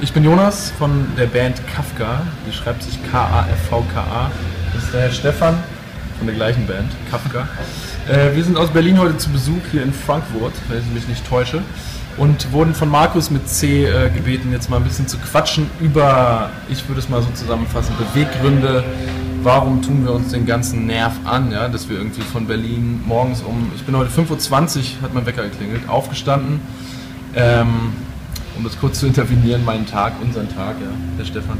ich bin Jonas von der Band Kafka. Die schreibt sich K-A-F-V-K-A. Das ist der Herr Stefan von der gleichen Band, Kafka. Äh, wir sind aus Berlin heute zu Besuch hier in Frankfurt, wenn ich mich nicht täusche. Und wurden von Markus mit C äh, gebeten, jetzt mal ein bisschen zu quatschen über, ich würde es mal so zusammenfassen, Beweggründe. Warum tun wir uns den ganzen Nerv an, ja, dass wir irgendwie von Berlin morgens um, ich bin heute 5.20 Uhr, hat mein Wecker geklingelt, aufgestanden. Ähm, um das kurz zu intervenieren, meinen Tag, unseren Tag, ja, der Stefan.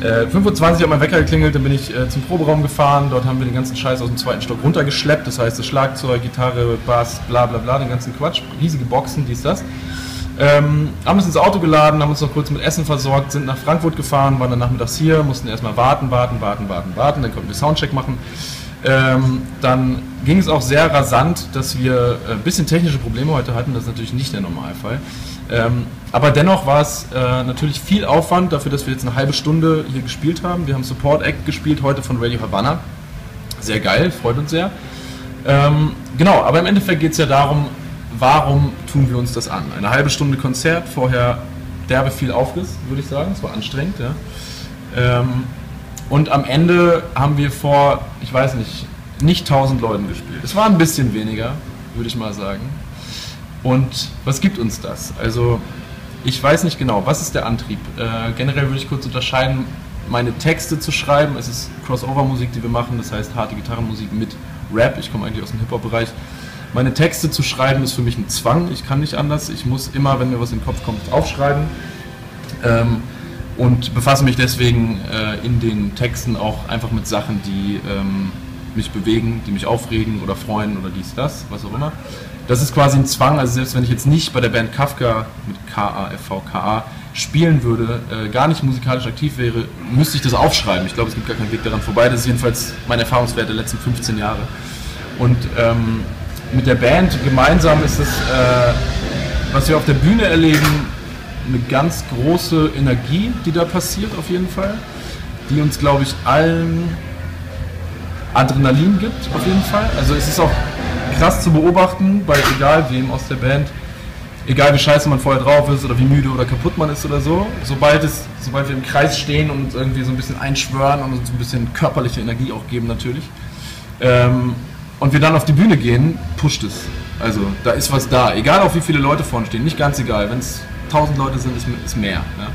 Äh, 25 hat mein Wecker geklingelt, dann bin ich äh, zum Proberaum gefahren, dort haben wir den ganzen Scheiß aus dem zweiten Stock runtergeschleppt, das heißt das Schlagzeug, Gitarre, Bass, bla bla bla, den ganzen Quatsch, riesige Boxen, dies, das. Ähm, haben uns ins Auto geladen, haben uns noch kurz mit Essen versorgt, sind nach Frankfurt gefahren, waren dann nachmittags hier, mussten erstmal warten, warten, warten, warten, warten, dann konnten wir Soundcheck machen. Ähm, dann ging es auch sehr rasant, dass wir äh, ein bisschen technische Probleme heute hatten, das ist natürlich nicht der Normalfall. Ähm, aber dennoch war es äh, natürlich viel Aufwand dafür, dass wir jetzt eine halbe Stunde hier gespielt haben. Wir haben Support Act gespielt heute von Radio Havana. Sehr geil, freut uns sehr. Ähm, genau, aber im Endeffekt geht es ja darum, warum tun wir uns das an? Eine halbe Stunde Konzert, vorher derbe viel Aufriss, würde ich sagen. Es war anstrengend, ja. Ähm, und am Ende haben wir vor, ich weiß nicht, nicht 1000 Leuten gespielt. Es war ein bisschen weniger, würde ich mal sagen. Und was gibt uns das? Also ich weiß nicht genau, was ist der Antrieb? Äh, generell würde ich kurz unterscheiden, meine Texte zu schreiben. Es ist Crossover-Musik, die wir machen, das heißt harte Gitarrenmusik mit Rap. Ich komme eigentlich aus dem Hip-Hop-Bereich. Meine Texte zu schreiben ist für mich ein Zwang. Ich kann nicht anders. Ich muss immer, wenn mir was in den Kopf kommt, aufschreiben. Ähm, und befasse mich deswegen äh, in den Texten auch einfach mit Sachen, die ähm, mich bewegen, die mich aufregen oder freuen oder dies, das, was auch immer das ist quasi ein Zwang. Also selbst wenn ich jetzt nicht bei der Band Kafka mit K-A-F-V-K-A spielen würde, äh, gar nicht musikalisch aktiv wäre, müsste ich das aufschreiben. Ich glaube, es gibt gar keinen Weg daran vorbei. Das ist jedenfalls mein Erfahrungswert der letzten 15 Jahre. Und ähm, mit der Band gemeinsam ist es, äh, was wir auf der Bühne erleben, eine ganz große Energie, die da passiert auf jeden Fall, die uns, glaube ich, allen Adrenalin gibt auf jeden Fall. Also es ist auch krass zu beobachten, bei egal wem aus der Band, egal wie scheiße man vorher drauf ist oder wie müde oder kaputt man ist oder so, sobald, es, sobald wir im Kreis stehen und irgendwie so ein bisschen einschwören und uns ein bisschen körperliche Energie auch geben natürlich, ähm, und wir dann auf die Bühne gehen, pusht es. Also da ist was da, egal auf wie viele Leute vorne stehen, nicht ganz egal, wenn es 1000 Leute sind, ist, mehr. Ja.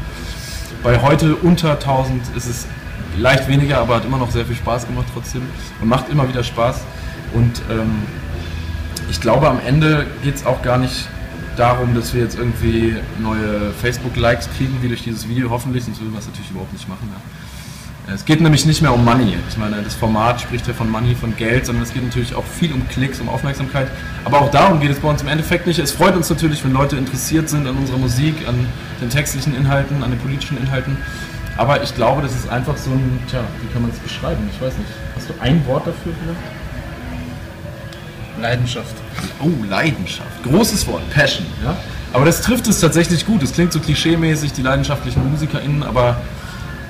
Bei heute unter 1000 ist es leicht weniger, aber hat immer noch sehr viel Spaß gemacht trotzdem und macht immer wieder Spaß. Und ähm, ich glaube, am Ende geht es auch gar nicht darum, dass wir jetzt irgendwie neue Facebook-Likes kriegen, wie durch dieses Video hoffentlich, sonst würden wir es natürlich überhaupt nicht machen. Ja. Es geht nämlich nicht mehr um Money. Ich meine, das Format spricht ja von Money, von Geld, sondern es geht natürlich auch viel um Klicks, um Aufmerksamkeit. Aber auch darum geht es bei uns im Endeffekt nicht. Es freut uns natürlich, wenn Leute interessiert sind an unserer Musik, an den textlichen Inhalten, an den politischen Inhalten. Aber ich glaube, das ist einfach so ein, tja, wie kann man das beschreiben? Ich weiß nicht. Hast du ein Wort dafür vielleicht? Leidenschaft. Oh, Leidenschaft. Großes Wort, Passion. Ja? Aber das trifft es tatsächlich gut. Es klingt so klischeemäßig, die leidenschaftlichen MusikerInnen, aber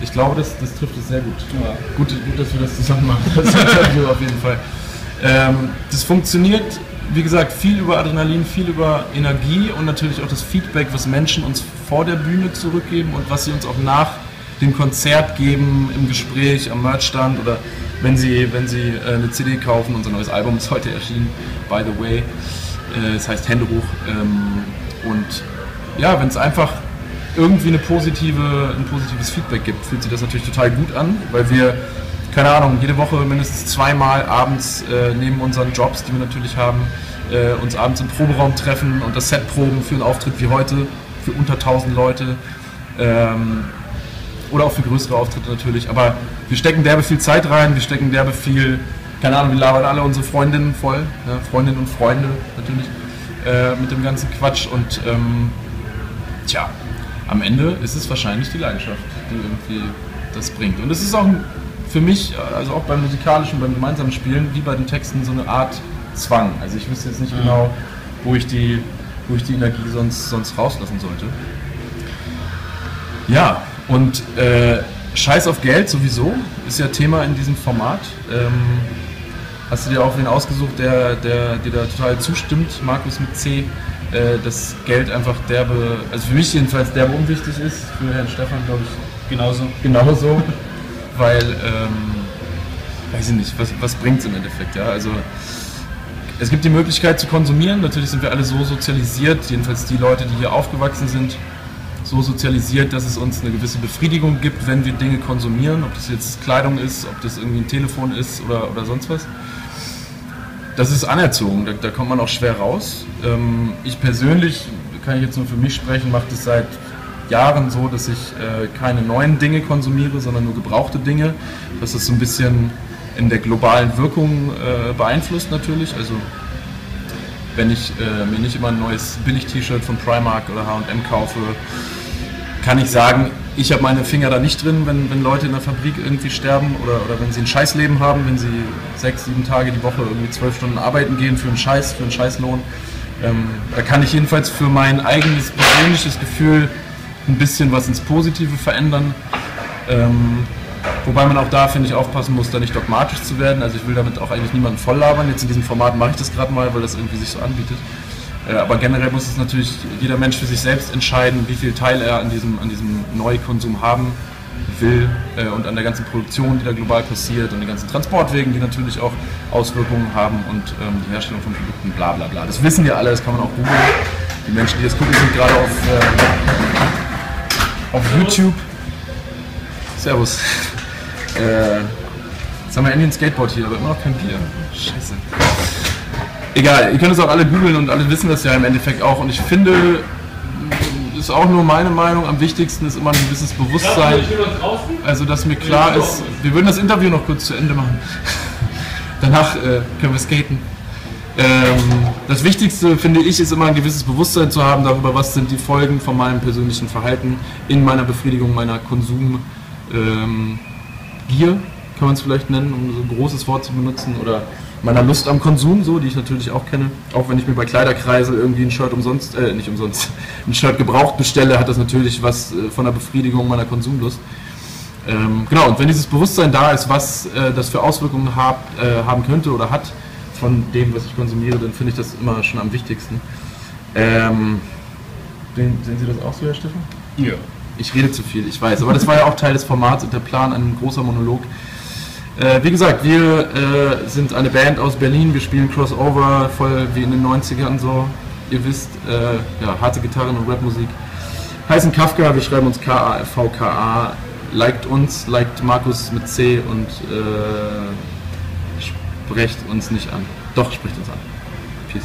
ich glaube, das, das trifft es sehr gut. Ja. Gut, gut, dass wir das zusammen machen. Das Interview auf jeden Fall. Ähm, das funktioniert, wie gesagt, viel über Adrenalin, viel über Energie und natürlich auch das Feedback, was Menschen uns vor der Bühne zurückgeben und was sie uns auch nach dem Konzert geben, im Gespräch, am Merchstand oder wenn Sie, wenn Sie äh, eine CD kaufen. Unser neues Album ist heute erschienen, by the way. Äh, es heißt Hände hoch. Ähm, und ja, wenn es einfach irgendwie eine positive, ein positives Feedback gibt, fühlt sich das natürlich total gut an, weil wir, keine Ahnung, jede Woche mindestens zweimal abends äh, neben unseren Jobs, die wir natürlich haben, äh, uns abends im Proberaum treffen und das Set proben für einen Auftritt wie heute, für unter 1000 Leute. Ähm, oder auch für größere Auftritte natürlich. Aber wir stecken derbe viel Zeit rein, wir stecken derbe viel, keine Ahnung, wir labern alle unsere Freundinnen voll, ne? Freundinnen und Freunde natürlich, äh, mit dem ganzen Quatsch und ähm, tja, am Ende ist es wahrscheinlich die Leidenschaft, die irgendwie das bringt. Und es ist auch für mich, also auch beim musikalischen, beim gemeinsamen Spielen, wie bei den Texten, so eine Art Zwang. Also ich wüsste jetzt nicht mhm. genau, wo ich die, wo ich die Energie sonst, sonst rauslassen sollte. Ja, und äh, Scheiß auf Geld sowieso ist ja Thema in diesem Format. Ähm, hast du dir auch wen ausgesucht, der, der dir da total zustimmt, Markus mit C? Äh, das Geld einfach derbe, also für mich jedenfalls derbe unwichtig ist, für Herrn Stefan glaube ich genauso. Genauso, weil, ähm, weiß ich nicht, was, was bringt es im Endeffekt, ja, also es gibt die Möglichkeit zu konsumieren, natürlich sind wir alle so sozialisiert, jedenfalls die Leute, die hier aufgewachsen sind, so sozialisiert, dass es uns eine gewisse Befriedigung gibt, wenn wir Dinge konsumieren, ob das jetzt Kleidung ist, ob das irgendwie ein Telefon ist oder, oder sonst was. Das ist anerzogen, da, da kommt man auch schwer raus. Ähm, ich persönlich, kann ich jetzt nur für mich sprechen, mache das seit Jahren so, dass ich äh, keine neuen Dinge konsumiere, sondern nur gebrauchte Dinge. Das so ein bisschen in der globalen Wirkung äh, beeinflusst natürlich. Also wenn ich äh, mir nicht immer ein neues Billig-T-Shirt von Primark oder H&M kaufe, kann ich sagen, ich habe meine Finger da nicht drin, wenn, wenn Leute in der Fabrik irgendwie sterben oder, oder wenn sie ein Scheißleben haben, wenn sie sechs, sieben Tage die Woche irgendwie zwölf Stunden arbeiten gehen für einen Scheiß, für einen Scheißlohn. Ähm, da kann ich jedenfalls für mein eigenes persönliches Gefühl ein bisschen was ins Positive verändern. Ähm, wobei man auch da, finde ich, aufpassen muss, da nicht dogmatisch zu werden. Also ich will damit auch eigentlich niemanden voll labern. Jetzt in diesem Format mache ich das gerade mal, weil das irgendwie sich so anbietet. Äh, aber generell muss es natürlich jeder Mensch für sich selbst entscheiden, wie viel Teil er an diesem, an diesem Neukonsum haben will äh, und an der ganzen Produktion, die da global passiert und den ganzen Transportwegen, die natürlich auch Auswirkungen haben und ähm, die Herstellung von Produkten, bla bla bla. Das wissen wir alle, das kann man auch googeln. Die Menschen, die das gucken, sind gerade auf, äh, auf YouTube. Servus. Äh, jetzt haben wir endlich ein Skateboard hier, aber immer noch kein Bier. Scheiße. Egal, ihr könnt es auch alle googeln und alle wissen das ja im Endeffekt auch. Und ich finde, ist auch nur meine Meinung, am wichtigsten ist immer ein gewisses Bewusstsein. Also, dass mir klar ist, wir würden das Interview noch kurz zu Ende machen. Danach äh, können wir skaten. Ähm, das Wichtigste, finde ich, ist immer ein gewisses Bewusstsein zu haben darüber, was sind die Folgen von meinem persönlichen Verhalten in meiner Befriedigung meiner Konsumgier, ähm, kann man es vielleicht nennen, um so ein großes Wort zu benutzen, oder meiner Lust am Konsum, so, die ich natürlich auch kenne. Auch wenn ich mir bei Kleiderkreise irgendwie ein Shirt umsonst, äh, nicht umsonst, ein Shirt gebraucht bestelle, hat das natürlich was äh, von der Befriedigung meiner Konsumlust. Ähm, genau, und wenn dieses Bewusstsein da ist, was äh, das für Auswirkungen hab, äh, haben könnte oder hat von dem, was ich konsumiere, dann finde ich das immer schon am wichtigsten. Ähm, sehen, sehen Sie das auch so, Herr Stefan? Ja. Ich rede zu viel, ich weiß, aber das war ja auch Teil des Formats und der Plan, ein großer Monolog. Äh, wie gesagt, wir äh, sind eine Band aus Berlin, wir spielen Crossover, voll wie in den 90ern so. Ihr wisst, äh, ja, harte Gitarren und Rapmusik. Heißen Kafka, wir schreiben uns K-A-F-V-K-A. Liked uns, liked Markus mit C und äh, sprecht uns nicht an. Doch, spricht uns an. Peace.